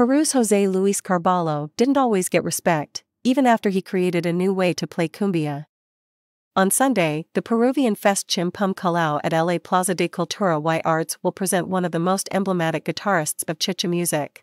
Peru's Jose Luis Carballo didn't always get respect, even after he created a new way to play cumbia. On Sunday, the Peruvian Fest Chim Pum Callao at LA Plaza de Cultura y Artes will present one of the most emblematic guitarists of chicha music.